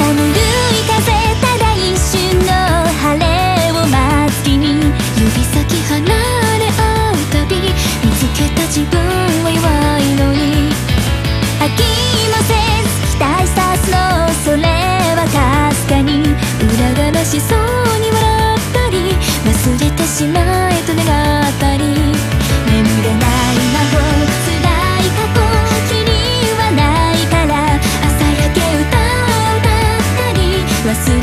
痛み忘れ